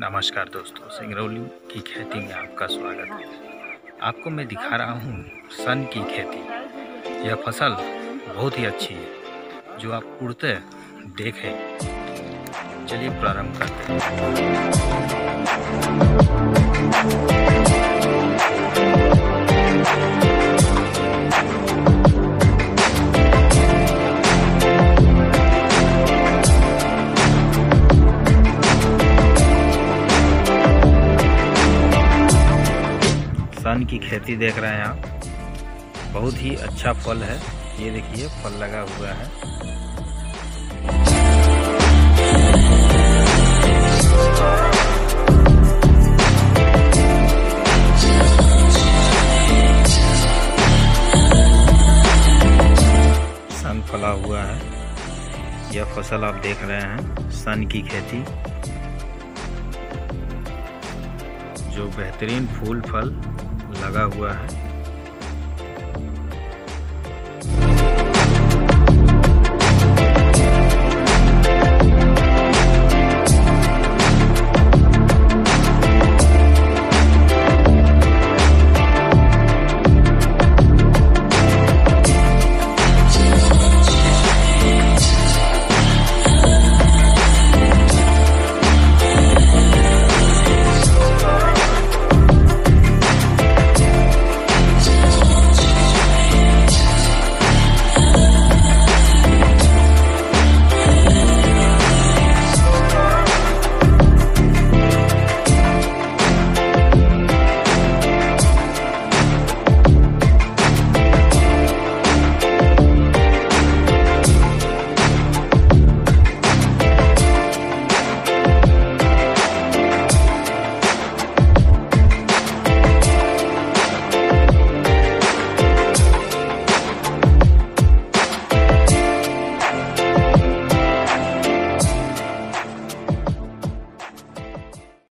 नमस्कार दोस्तों, सिंगरौली की खेती में आपका स्वागत है। आपको मैं दिखा रहा हूँ सन की खेती। यह फ़सल बहुत ही अच्छी है, जो आप उड़ते देखें। चलिए प्रारंभ करते हैं। सन की खेती देख रहे हैं आप। बहुत ही अच्छा फल है। ये देखिए, फल लगा हुआ है। सन फला हुआ है। यह फ़सल आप देख रहे हैं सन की खेती। जो बेहतरीन फूल, फल लगा हुआ है।